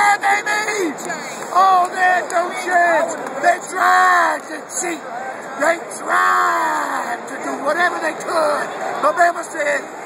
man baby. need. Oh, there's no chance. They tried to cheat. They tried to do whatever they could. But Bama said,